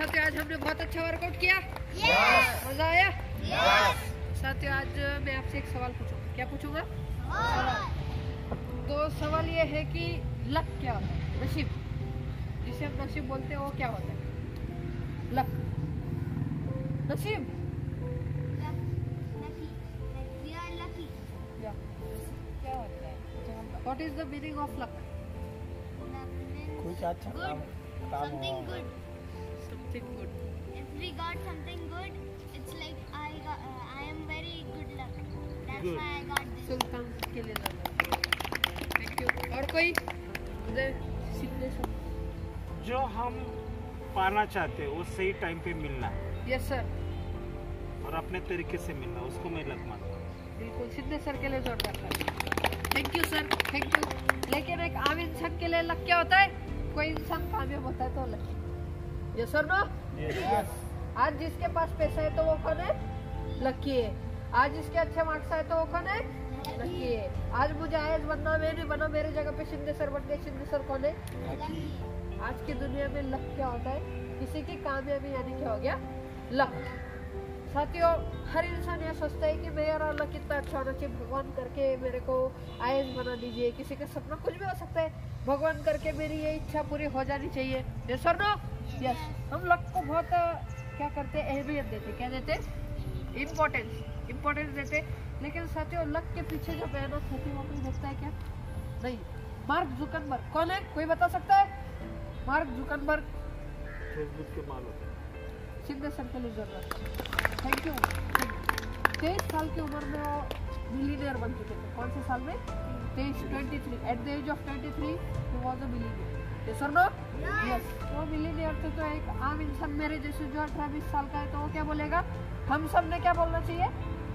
साथियों आज हमने बहुत अच्छा वर्कआउट किया। मज़ा आया? साथियों आज मैं आपसे एक सवाल पूछूँगा। क्या पूछूँगा? तो सवाल ये है कि लक क्या होता है? नसीब। जिसे हम नसीब बोलते हैं वो क्या होता है? लक। नसीब। या। क्या होता है? What is the meaning Something good. If we got something good, it's like I got, uh, I am very good luck. That's Good. why I got this. Sultan के लिए थैंक यू और कोई? मुझे सीखने जो हम पाना चाहते हैं वो सही टाइम पे मिलना है। यस सर और अपने तरीके से मिलना उसको मैं लग मानता हूँ। बिल्कुल सिद्धे सर के लिए जोरदार thank you sir thank you लेकिन एक आम इंसान के लिए लग क्या होता है? कोई इंसान कामयाब होता है तो लक यस सर नो? आज जिसके पास पैसा है तो वो कौन है? लकी है। आज जिसके अच्छे मार्क्स आए तो वो कौन है? लकी है। आज मुझे आई बनना मैं नहीं बना मेरी जगह पे शिंदे सर बन गए। शिंदे सर कौन है? आज की दुनिया में लक क्या होता है? किसी की कामयाबी यानी क्या हो गया? लक। साथियों हर इंसान यह सोचता है कि मेरा लक कितना अच्छा होना चाहिए। भगवान करके मेरे को आई बना दीजिए। किसी का सपना कुछ भी हो सकता है। भगवान करके मेरी ये इच्छा पूरी हो जानी चाहिए। यस और नो? यस हम लक को बहुत क्या करते हैं अहमियत देते क्या देते इम्पोर्टेंस इम्पोर्टेंस देते लेकिन साथियों लक के पीछे जो मेहनत होती वो कोई देखता है क्या? नहीं। मार्क जुकनबर्ग कौन है? कोई बता सकता है? मार्क जुकनबर्ग फेसबुक के लिए ज़रूरत थैंक यू तेईस साल की उम्र में वो मिलीनियर बन चुके थे। कौन से साल में? तेईस twenty three at the age of twenty three was a millionaire yes और नो यस वो मिलीनियर थे तो एक आम इंसान मेरे जैसे जो अठारह बीस साल का है तो वो क्या बोलेगा? हम सबने क्या बोलना चाहिए?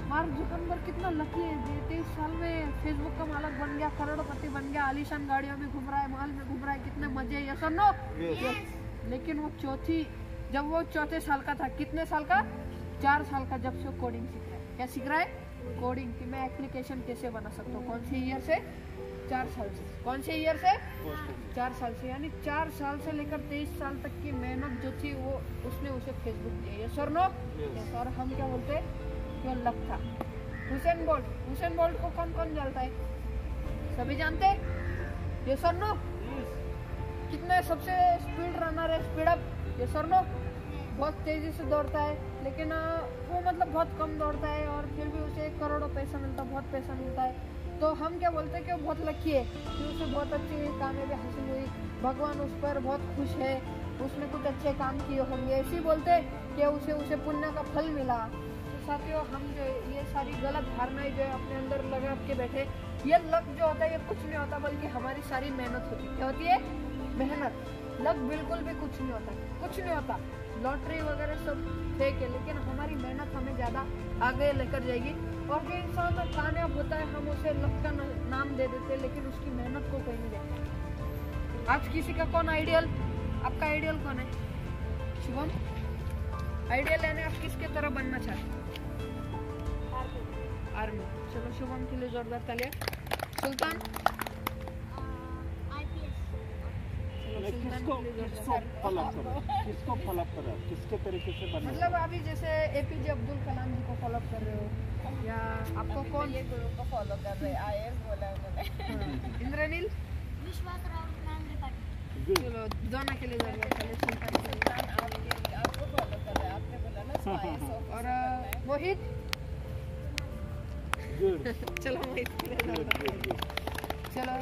मार्क जुकनबर्ग कितना लकी है तेईस साल में फेसबुक का मालक बन गया करोड़पति बन गया आलीशान गाड़ियों में घूम रहा है महल में घूम रहा है कितने मज़े यस और नो लेकिन वो चौथी जब वो चौथे साल का था कितने साल का? चार साल का जब से वो कोडिंग सीख रहा है। क्या सीख रहा है? कोडिंग कि। मैं एप्लीकेशन कैसे बना सकता हूँ? कौन सी ईयर से? चार साल से। कौन से ईयर से? चार साल से यानी चार साल से लेकर तेईस साल तक की मेहनत जो थी वो उसने उसे फेसबुक दिया। ये सर नो Yes. और हम क्या बोलते हैं? लक था। हुसैन बोल्ट हुसैन बोल्ट को कौन कौन जानता है? सभी जानते हैं? ये सर नो कितने सबसे स्पीड रनर है स्पीड अप ये सर नो बहुत तेज़ी से दौड़ता है लेकिन वो मतलब बहुत कम दौड़ता है और फिर भी उसे करोड़ों पैसा मिलता है बहुत पैसा मिलता है। तो हम क्या बोलते हैं कि वो बहुत लकी है कि उसे बहुत अच्छी कामयाबी हासिल हुई। भगवान उस पर बहुत खुश है, उसने कुछ अच्छे काम किए होंगे। ऐसे बोलते कि उसे उसे पुण्य का फल मिला। तो साथियों, हम जो ये सारी गलत धारणाएँ जो है अपने अंदर लगा के बैठे। ये लक जो होता है, ये कुछ नहीं होता, बल्कि हमारी सारी मेहनत होती है क्या होती है? मेहनत। लक बिल्कुल भी कुछ नहीं होता, कुछ नहीं होता। लॉटरी वगैरह सब फेक है लेकिन हमारी मेहनत हमें ज़्यादा आगे लेकर जाएगी। और जो इंसान कामयाब होता है हम उसे लक का नाम दे देते हैं लेकिन उसकी मेहनत को कोई नहीं देखता। आज किसी का कौन आइडियल? आपका आइडियल कौन है? शुभम आइडियल यानी आप किसके तरह बनना चाहते हैं? आर्मी। चलो शुभम के लिए जोरदार तालियाँ। सुल्तान IPS. चलो सुल्तान किसको किसको फॉलो करो? किसको फॉलो करो? किसके तरीके से मतलब अभी जैसे एपीजे अब्दुल कलाम जी को फॉलो कर रहे हो या आपको कौन ये गुरु को फॉलो कर रहे आई एस बोला उन्होंने। हाँ, इंद्रनील? विश्वास राव चलो दोनों के लिए के लिए आपको फॉलो कर रहे आपने बोला ना सो और मोहित? चलो चलो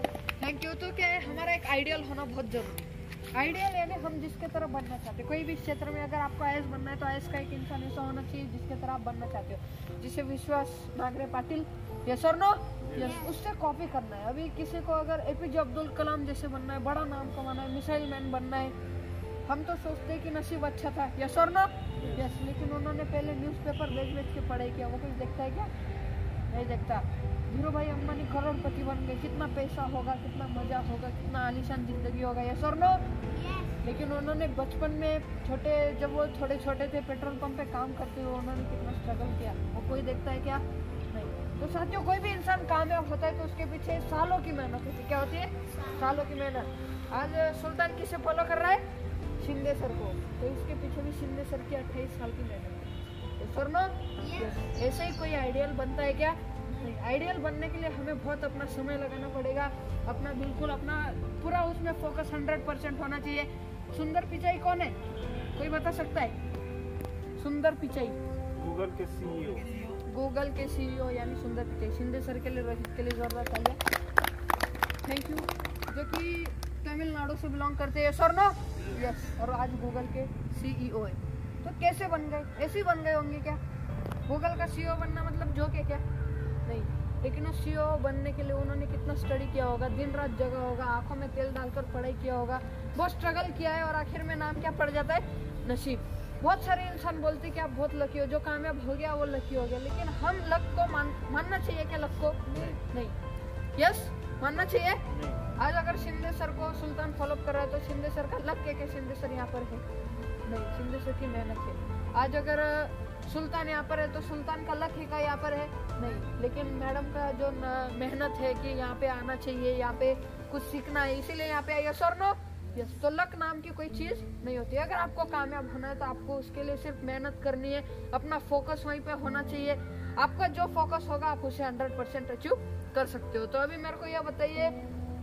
थैंक यू तो क्या है हमारा एक आइडियल होना बहुत ज़रूरी है। आइडियल यानी हम जिसके तरह बनना चाहते हैं। कोई भी क्षेत्र में अगर आपको आईएएस बनना है तो आईएएस का एक इंसान ऐसा होना चाहिए जिसके तरह आप बनना चाहते हो। जिसे विश्वास नागरे पाटिल यस और नो यस उससे कॉपी करना है। अभी किसी को अगर एपीजे अब्दुल कलाम जैसे बनना है बड़ा नाम कमाना है मिसाइल मैन बनना है हम तो सोचते हैं कि नसीब अच्छा था। यस और नो यस लेकिन उन्होंने पहले न्यूज़पेपर बेच बेच के पढ़ाई किया। वो कुछ देखता है क्या? नहीं देखता। धीरू भाई अम्बानी करोड़पति बन गए। कितना पैसा होगा कितना मज़ा होगा कितना आलिशान ज़िंदगी होगा। ये सर नो लेकिन उन्होंने बचपन में छोटे जब वो छोटे छोटे थे पेट्रोल पंप पे काम करते हुए उन्होंने कितना स्ट्रगल किया। वो कोई देखता है क्या? नहीं। तो साथियों कोई भी इंसान कामयाब होता है तो उसके पीछे सालों की मेहनत होती है। क्या होती है? सालों की मेहनत। आज सुल्तान किसे फॉलो कर रहा है? शिंदे सर को। तो इसके पीछे भी शिंदे सर की अट्ठाईस साल की मेहनत है। सर नो ऐसे ही कोई आइडियल बनता है क्या? नहीं आइडियल बनने के लिए हमें बहुत अपना समय लगाना पड़ेगा अपना बिल्कुल अपना पूरा उसमें फोकस हंड्रेड परसेंट होना चाहिए। सुंदर पिचाई कौन है? कोई बता सकता है? सुंदर पिचाई। गूगल के सीईओ गूगल के सीईओ यानी सुंदर पिचाई। शिंदे सर के लिए रोहित के लिए जोरदार तालियाँ। थैंक यू जो कि तमिलनाडु से बिलोंग करते हैं। सर नो यस और आज गूगल के सीईओ है। तो कैसे बन गए? ऐसे ही बन गए होंगे क्या? गूगल का सीईओ बनना मतलब जो के क्या? नहीं लेकिन उस सीईओ बनने के लिए उन्होंने कितना स्टडी किया होगा दिन रात जगा होगा आँखों में तेल डालकर पढ़ाई किया होगा बहुत स्ट्रगल किया है और आखिर में नाम क्या पड़ जाता है? नसीब। बहुत सारे इंसान बोलते हैं कि आप बहुत लकी हो जो कामयाब हो गया वो लकी हो गया लेकिन हम लक को मान मानना चाहिए क्या लक को? नहीं। यस मानना चाहिए? आज अगर शिंदे सर को सुल्तान फॉलो कर रहा है तो शिंदे सर का लक है कि शिंदे सर यहाँ पर है? नहीं शिंदे सर की मेहनत है। आज अगर सुल्तान यहाँ पर है तो सुल्तान का लक ही का यहाँ पर है? नहीं लेकिन मैडम का जो मेहनत है कि यहाँ पे आना चाहिए यहाँ पे कुछ सीखना है इसीलिए यहाँ पे आइए सर नो। यस तो लक नाम की कोई चीज़ नहीं होती। अगर आपको कामयाब होना है तो आपको उसके लिए सिर्फ़ मेहनत करनी है अपना फोकस वहीं पे होना चाहिए। आपका जो फोकस होगा आप उसे हंड्रेड परसेंट अचीव कर सकते हो। तो अभी मेरे को यह बताइए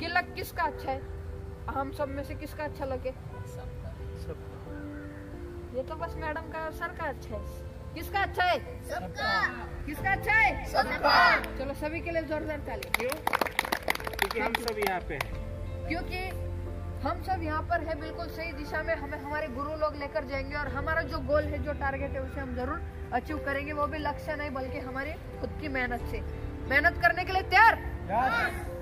कि लक किसका अच्छा है? हम सब में से किसका अच्छा लगे सब ये तो बस मैडम का सर का अच्छा है। किसका अच्छा है? सबका। किसका अच्छा है? सबका। चलो सभी के लिए जोरदार ताली। क्यों? क्योंकि हम सब यहाँ पे हैं। क्योंकि हम सब यहाँ पर है बिल्कुल सही दिशा में। हमें हमारे गुरु लोग लेकर जाएँगे और हमारा जो गोल है जो टारगेट है उसे हम ज़रूर अचीव करेंगे। वो भी लक्ष्य नहीं बल्कि हमारी खुद की मेहनत से। मेहनत करने के लिए तैयार?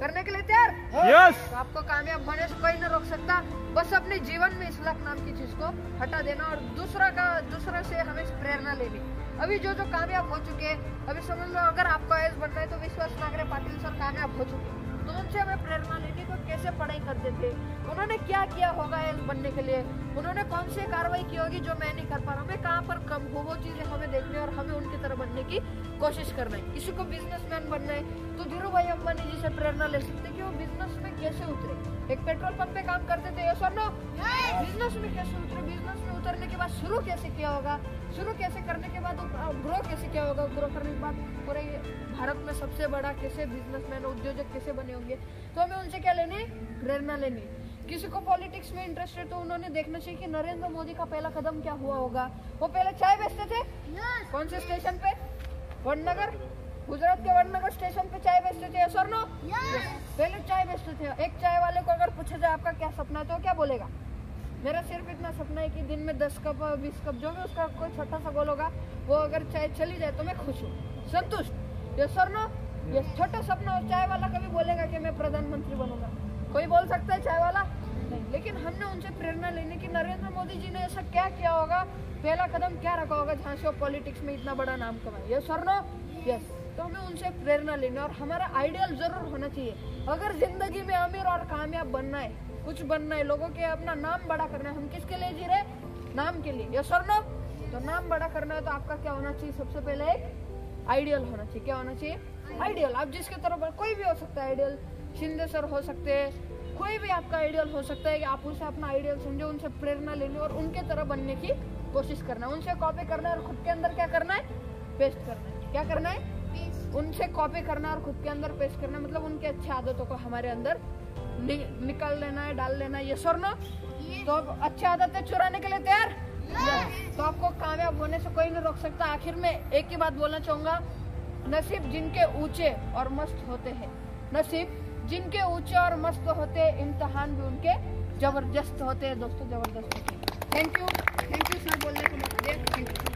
करने के लिए तैयार? यस तो आपको कामयाब होने से कोई नहीं रोक सकता। बस अपने जीवन में इस लक नाम की चीज़ को हटा देना और दूसरा का, दूसरा से हमें प्रेरणा लेनी। अभी जो जो कामयाब हो चुके हैं, अभी समझ लो अगर आपको आयस बनना है तो विश्वास नागरे पाटिल सर कामयाब हो चुके हैं। तो उनसे हमें प्रेरणा लेनी तो कैसे पढ़ाई करते थे, उन्होंने क्या किया होगा आयस बनने के लिए, उन्होंने कौन सी कार्रवाई की होगी जो मैं नहीं कर पा रहा हूँ, मैं कहाँ पर कम हूँ, वो चीज़ें हमें देखनी और हमें उनकी तरह बनने की कोशिश करना है। किसी को बिजनेसमैन बनना है। तो धीरू भाई अंबानी जी से प्रेरणा ले सकते कि वो बिज़नेस में कैसे उतरे। एक पेट्रोल पंप पे काम करते थे और नो बिज़नेस में कैसे उतरे? बिज़नेस में उतरने के बाद शुरू कैसे किया होगा? शुरू कैसे करने के बाद ग्रो कैसे किया होगा? ग्रो करने के बाद पूरे भारत में सबसे बड़ा कैसे बिजनेसमैन उद्योजक कैसे बने होंगे? तो हमें उनसे क्या लेनी? प्रेरणा लेनी। किसी को पॉलिटिक्स में इंटरेस्ट है तो उन्होंने देखना चाहिए कि नरेंद्र मोदी का पहला कदम क्या हुआ होगा। वो पहले चाय बेचते थे? कौन से स्टेशन पे? वडनगर? गुजरात के वडनगर स्टेशन पे चाय बेचते थे सर नो पहले चाय बेचते थे। एक चाय वाले को अगर पूछा जाए आपका क्या सपना है तो क्या बोलेगा? मेरा सिर्फ़ इतना सपना है कि दिन में दस कप बीस कप जो भी उसका कोई छोटा सा गोल होगा वो अगर चाय चली जाए तो मैं खुश हूँ। संतुष्ट। ये सर नो ये छोटा सपना और चाय वाला कभी बोलेगा कि मैं प्रधानमंत्री बनूँगा? कोई बोल सकता है चाय वाला? नहीं। लेकिन हमने उनसे प्रेरणा लेने की नरेंद्र मोदी जी ने ऐसा क्या किया होगा? पहला कदम क्या रखा होगा जहाँ से वो पॉलिटिक्स में इतना बड़ा नाम कमाए? ये सर नो यस तो हमें उनसे प्रेरणा लेनी और हमारा आइडियल ज़रूर होना चाहिए। अगर ज़िंदगी में अमीर और कामयाब बनना है, कुछ बनना है, लोगों के अपना नाम बड़ा करना है, हम किसके लिए जी रहे नाम के लिए। यस और नो तो नाम बड़ा करना है तो आपका क्या होना चाहिए? सबसे पहले एक आइडियल होना चाहिए। क्या होना चाहिए? आइडियल आप जिसके तरफ़ कोई भी हो सकता है आइडियल शिंदे सर हो सकते हैं। कोई भी आपका आइडियल हो सकता है कि आप उनसे अपना आइडियल समझो, उनसे प्रेरणा लेनी और उनके तरह बनने की कोशिश करना है। उनसे कॉपी करना है और खुद के अंदर क्या करना है? पेस्ट करना है। क्या करना है? उनसे कॉपी करना और खुद के अंदर पेस्ट करना मतलब उनके अच्छे आदतों को हमारे अंदर नि, निकाल लेना है डाल लेना है ये सर नो तो अच्छी आदतें चुराने के लिए तैयार? तो आपको कामयाब होने से कोई नहीं रोक सकता। आखिर में एक ही बात बोलना चाहूँगा नसीब जिनके ऊँचे और मस्त होते हैं नसीब जिनके ऊँचे और मस्त होते हैं इम्तहान भी उनके ज़बरदस्त होते हैं दोस्तों ज़बरदस्त होते हैं। Thank you thank you sir बोलने के लिए।